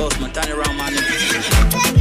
boss, man, turn around, man.